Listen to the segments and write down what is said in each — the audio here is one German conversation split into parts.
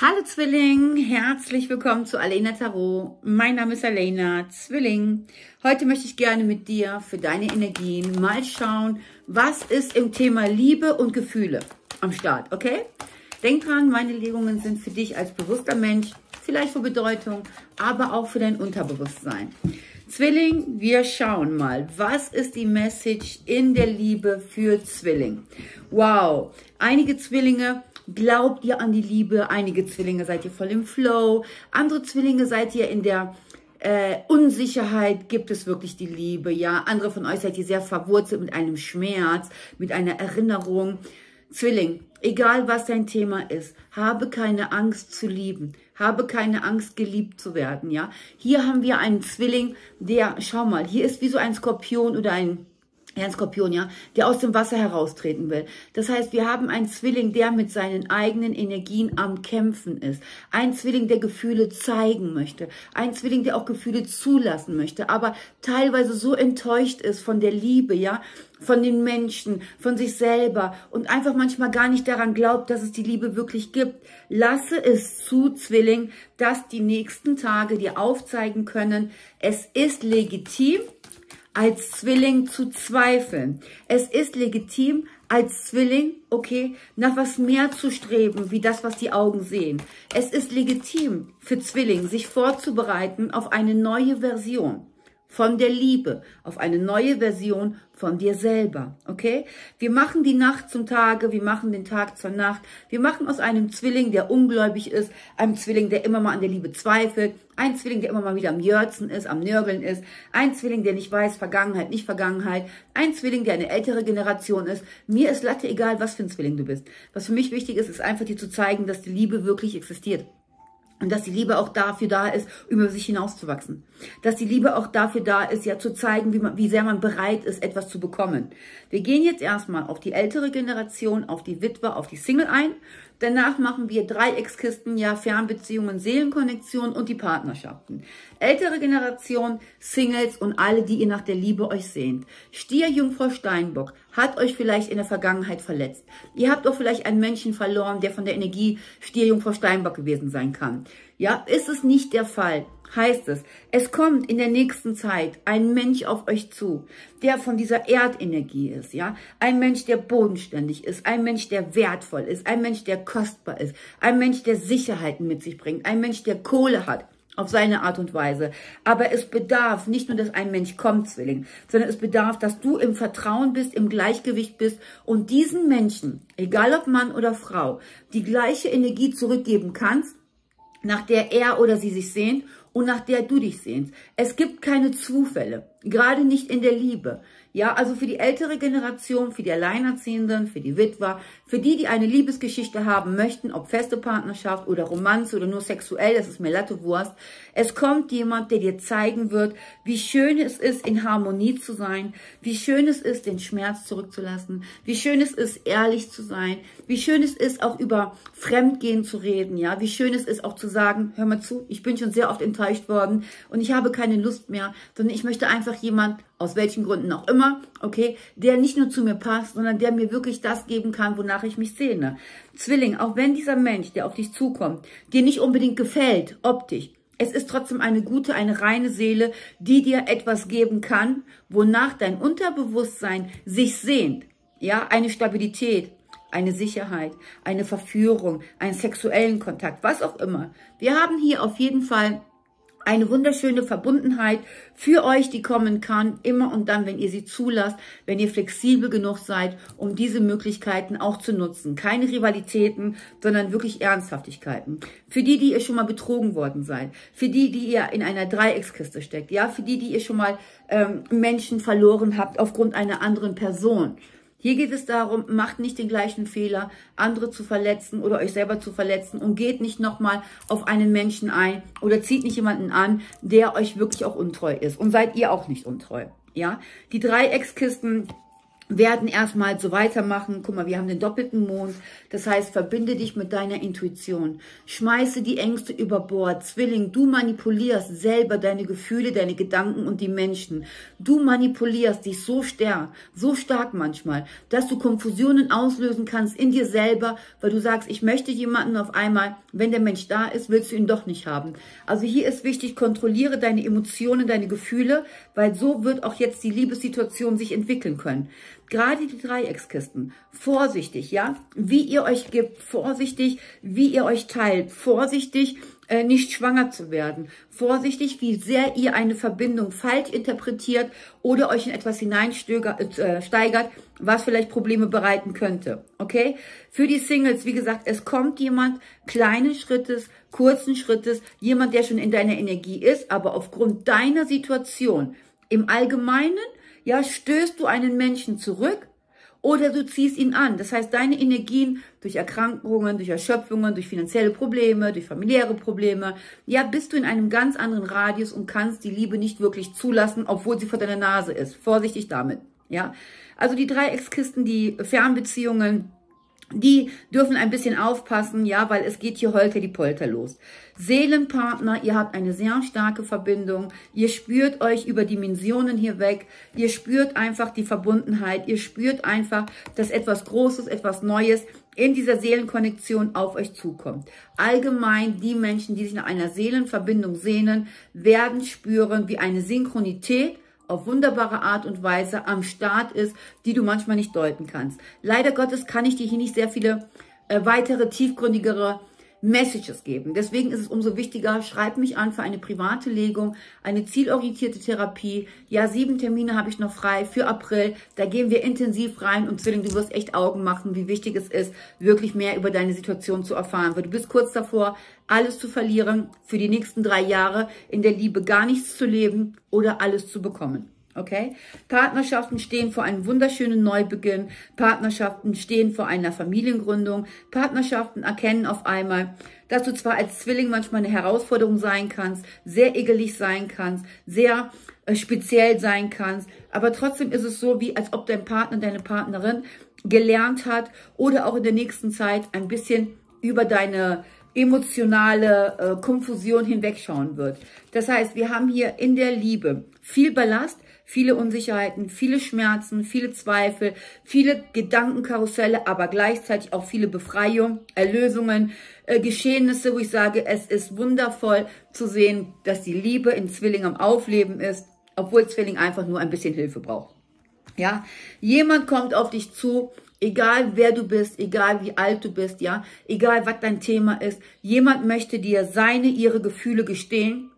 Hallo Zwilling, herzlich willkommen zu Alena Tarot. Mein Name ist Alena Zwilling. Heute möchte ich gerne mit dir für deine Energien mal schauen, was ist im Thema Liebe und Gefühle am Start, okay? Denk dran, meine Legungen sind für dich als bewusster Mensch, vielleicht für Bedeutung, aber auch für dein Unterbewusstsein. Zwilling, wir schauen mal, was ist die Message in der Liebe für Zwilling? Wow, einige Zwillinge Glaubt ihr an die Liebe? Einige Zwillinge seid ihr voll im Flow. Andere Zwillinge seid ihr in der äh, Unsicherheit. Gibt es wirklich die Liebe? Ja, andere von euch seid ihr sehr verwurzelt mit einem Schmerz, mit einer Erinnerung. Zwilling, egal was dein Thema ist, habe keine Angst zu lieben. Habe keine Angst, geliebt zu werden, ja. Hier haben wir einen Zwilling, der, schau mal, hier ist wie so ein Skorpion oder ein ein Skorpion, ja, der aus dem Wasser heraustreten will. Das heißt, wir haben einen Zwilling, der mit seinen eigenen Energien am Kämpfen ist. Ein Zwilling, der Gefühle zeigen möchte. Ein Zwilling, der auch Gefühle zulassen möchte, aber teilweise so enttäuscht ist von der Liebe, ja, von den Menschen, von sich selber und einfach manchmal gar nicht daran glaubt, dass es die Liebe wirklich gibt. Lasse es zu, Zwilling, dass die nächsten Tage dir aufzeigen können, es ist legitim, als Zwilling zu zweifeln. Es ist legitim, als Zwilling, okay, nach was mehr zu streben, wie das, was die Augen sehen. Es ist legitim für Zwilling, sich vorzubereiten auf eine neue Version von der Liebe auf eine neue Version von dir selber, okay? Wir machen die Nacht zum Tage, wir machen den Tag zur Nacht, wir machen aus einem Zwilling, der ungläubig ist, einem Zwilling, der immer mal an der Liebe zweifelt, ein Zwilling, der immer mal wieder am Jörzen ist, am Nörgeln ist, ein Zwilling, der nicht weiß, Vergangenheit, nicht Vergangenheit, ein Zwilling, der eine ältere Generation ist. Mir ist Latte egal, was für ein Zwilling du bist. Was für mich wichtig ist, ist einfach dir zu zeigen, dass die Liebe wirklich existiert. Und dass die Liebe auch dafür da ist, über sich hinauszuwachsen. Dass die Liebe auch dafür da ist, ja zu zeigen, wie, man, wie sehr man bereit ist, etwas zu bekommen. Wir gehen jetzt erstmal auf die ältere Generation, auf die Witwe, auf die Single ein. Danach machen wir Dreieckskisten, ja, Fernbeziehungen, Seelenkonnektion und die Partnerschaften. Ältere Generation, Singles und alle, die ihr nach der Liebe euch sehnt. Stier, Jungfrau, Steinbock hat euch vielleicht in der Vergangenheit verletzt. Ihr habt auch vielleicht einen Menschen verloren, der von der Energie Stier, Jungfrau, Steinbock gewesen sein kann. Ja, ist es nicht der Fall, heißt es, es kommt in der nächsten Zeit ein Mensch auf euch zu, der von dieser Erdenergie ist, ja, ein Mensch, der bodenständig ist, ein Mensch, der wertvoll ist, ein Mensch, der kostbar ist, ein Mensch, der Sicherheiten mit sich bringt, ein Mensch, der Kohle hat auf seine Art und Weise. Aber es bedarf nicht nur, dass ein Mensch kommt, Zwilling, sondern es bedarf, dass du im Vertrauen bist, im Gleichgewicht bist und diesen Menschen, egal ob Mann oder Frau, die gleiche Energie zurückgeben kannst, nach der er oder sie sich sehnt und nach der du dich sehnst. Es gibt keine Zufälle, gerade nicht in der Liebe. Ja, also für die ältere Generation, für die Alleinerziehenden, für die Witwer, für die, die eine Liebesgeschichte haben möchten, ob feste Partnerschaft oder Romanze oder nur sexuell, das ist mir Lattewurst. Es kommt jemand, der dir zeigen wird, wie schön es ist, in Harmonie zu sein, wie schön es ist, den Schmerz zurückzulassen, wie schön es ist, ehrlich zu sein, wie schön es ist, auch über Fremdgehen zu reden, ja, wie schön es ist, auch zu sagen, hör mal zu, ich bin schon sehr oft enttäuscht worden und ich habe keine Lust mehr, sondern ich möchte einfach jemand, aus welchen Gründen auch immer, okay, der nicht nur zu mir passt, sondern der mir wirklich das geben kann, wonach ich mich sehne. Zwilling, auch wenn dieser Mensch, der auf dich zukommt, dir nicht unbedingt gefällt, optisch, es ist trotzdem eine gute, eine reine Seele, die dir etwas geben kann, wonach dein Unterbewusstsein sich sehnt. Ja, eine Stabilität, eine Sicherheit, eine Verführung, einen sexuellen Kontakt, was auch immer. Wir haben hier auf jeden Fall eine wunderschöne Verbundenheit für euch, die kommen kann, immer und dann, wenn ihr sie zulasst, wenn ihr flexibel genug seid, um diese Möglichkeiten auch zu nutzen. Keine Rivalitäten, sondern wirklich Ernsthaftigkeiten. Für die, die ihr schon mal betrogen worden seid, für die, die ihr in einer Dreieckskiste steckt, ja, für die, die ihr schon mal ähm, Menschen verloren habt aufgrund einer anderen Person. Hier geht es darum, macht nicht den gleichen Fehler, andere zu verletzen oder euch selber zu verletzen und geht nicht nochmal auf einen Menschen ein oder zieht nicht jemanden an, der euch wirklich auch untreu ist. Und seid ihr auch nicht untreu. Ja, die Dreieckskisten werden erstmal so weitermachen. Guck mal, wir haben den doppelten Mond. Das heißt, verbinde dich mit deiner Intuition. Schmeiße die Ängste über Bord. Zwilling, du manipulierst selber deine Gefühle, deine Gedanken und die Menschen. Du manipulierst dich so stark, so stark manchmal, dass du Konfusionen auslösen kannst in dir selber, weil du sagst, ich möchte jemanden auf einmal, wenn der Mensch da ist, willst du ihn doch nicht haben. Also hier ist wichtig, kontrolliere deine Emotionen, deine Gefühle, weil so wird auch jetzt die Liebessituation sich entwickeln können gerade die Dreieckskisten, vorsichtig, ja, wie ihr euch gibt, vorsichtig, wie ihr euch teilt, vorsichtig, äh, nicht schwanger zu werden, vorsichtig, wie sehr ihr eine Verbindung falsch interpretiert oder euch in etwas hineinsteigert, äh, was vielleicht Probleme bereiten könnte, okay? Für die Singles, wie gesagt, es kommt jemand kleinen Schrittes, kurzen Schrittes, jemand, der schon in deiner Energie ist, aber aufgrund deiner Situation im Allgemeinen ja, stößt du einen Menschen zurück oder du ziehst ihn an. Das heißt, deine Energien durch Erkrankungen, durch Erschöpfungen, durch finanzielle Probleme, durch familiäre Probleme, ja, bist du in einem ganz anderen Radius und kannst die Liebe nicht wirklich zulassen, obwohl sie vor deiner Nase ist. Vorsichtig damit, ja. Also die Dreieckskisten, die Fernbeziehungen, die dürfen ein bisschen aufpassen, ja, weil es geht hier heute die Polter los. Seelenpartner, ihr habt eine sehr starke Verbindung. Ihr spürt euch über Dimensionen hier weg. Ihr spürt einfach die Verbundenheit. Ihr spürt einfach, dass etwas Großes, etwas Neues in dieser Seelenkonnektion auf euch zukommt. Allgemein die Menschen, die sich nach einer Seelenverbindung sehnen, werden spüren, wie eine Synchronität auf wunderbare Art und Weise am Start ist, die du manchmal nicht deuten kannst. Leider Gottes kann ich dir hier nicht sehr viele äh, weitere, tiefgründigere Messages geben. Deswegen ist es umso wichtiger, schreib mich an für eine private Legung, eine zielorientierte Therapie. Ja, sieben Termine habe ich noch frei für April. Da gehen wir intensiv rein und Zwilling, du wirst echt Augen machen, wie wichtig es ist, wirklich mehr über deine Situation zu erfahren. Weil du bist kurz davor, alles zu verlieren, für die nächsten drei Jahre in der Liebe gar nichts zu leben oder alles zu bekommen. Okay? Partnerschaften stehen vor einem wunderschönen Neubeginn. Partnerschaften stehen vor einer Familiengründung. Partnerschaften erkennen auf einmal, dass du zwar als Zwilling manchmal eine Herausforderung sein kannst, sehr egelig sein kannst, sehr äh, speziell sein kannst, aber trotzdem ist es so, wie als ob dein Partner, deine Partnerin gelernt hat oder auch in der nächsten Zeit ein bisschen über deine emotionale äh, Konfusion hinwegschauen wird. Das heißt, wir haben hier in der Liebe viel Ballast, viele Unsicherheiten, viele Schmerzen, viele Zweifel, viele Gedankenkarusselle, aber gleichzeitig auch viele Befreiung, Erlösungen, äh, Geschehnisse, wo ich sage, es ist wundervoll zu sehen, dass die Liebe in Zwilling am Aufleben ist, obwohl Zwilling einfach nur ein bisschen Hilfe braucht. Ja, jemand kommt auf dich zu, egal wer du bist, egal wie alt du bist, ja, egal was dein Thema ist, jemand möchte dir seine, ihre Gefühle gestehen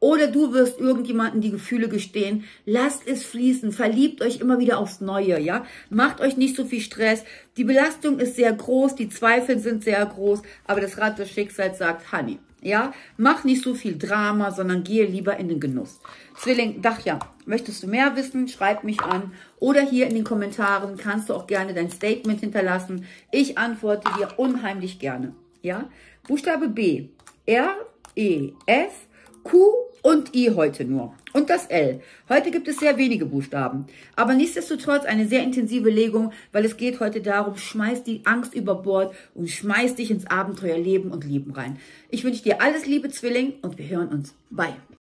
oder du wirst irgendjemanden die Gefühle gestehen. Lasst es fließen. Verliebt euch immer wieder aufs Neue, ja. Macht euch nicht so viel Stress. Die Belastung ist sehr groß, die Zweifel sind sehr groß, aber das Rad des Schicksals sagt, Honey, ja, mach nicht so viel Drama, sondern gehe lieber in den Genuss. Zwilling, Dachja, möchtest du mehr wissen? Schreib mich an. Oder hier in den Kommentaren kannst du auch gerne dein Statement hinterlassen. Ich antworte dir unheimlich gerne. Ja, Buchstabe B. R, E, F, Q und I heute nur. Und das L. Heute gibt es sehr wenige Buchstaben. Aber nichtsdestotrotz eine sehr intensive Legung, weil es geht heute darum, schmeiß die Angst über Bord und schmeiß dich ins Abenteuer Leben und Lieben rein. Ich wünsche dir alles Liebe, Zwilling, und wir hören uns. Bye.